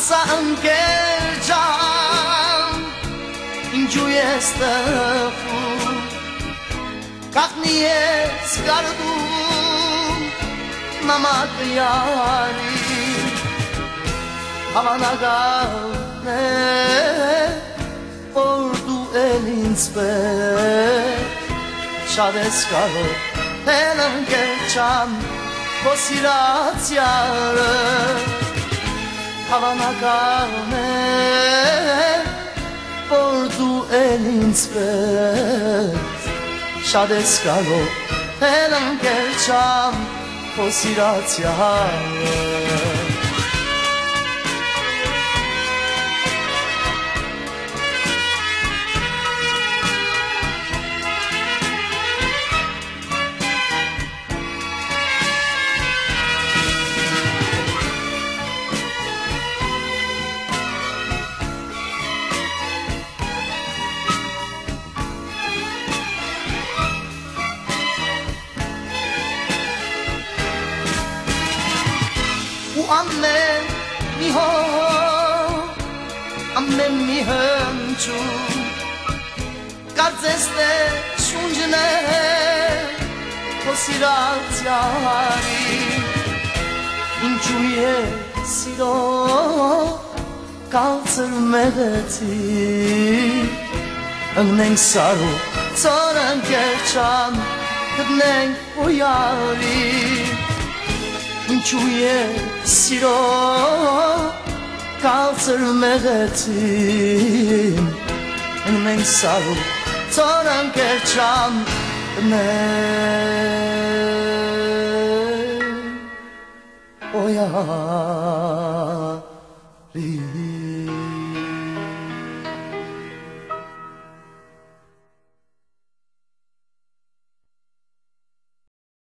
ասա ընկեր ջան ինչու ես տխում կախնի ես գարդում նամակյարի հավանական է որ դու էլ ինձ պես շատ ես կարող են ընկել չան քո սիրած յարը հավանական է որ դու էլ ինձ պես շատ ես կարող են ընկել չան քո սիրած ու ամեն մի հոր ամեն մի հնչում կարծես թե շունջն է քո սիրած յարի ինչու է սիրո կալցր մեղեցի ըննենք սարու ծորն կերչան գտնենք ու յարի ինչու է սիրո կալցր մեղեցին մենք սարու ծորան կերչան նե օյա լի